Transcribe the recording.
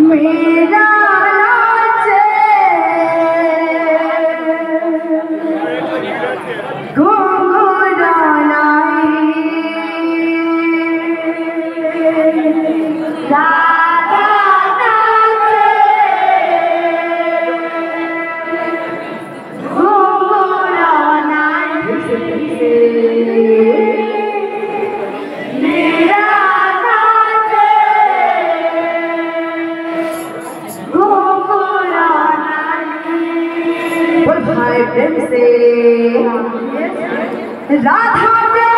मेरा भाई प्रेम से। राधा प्रेम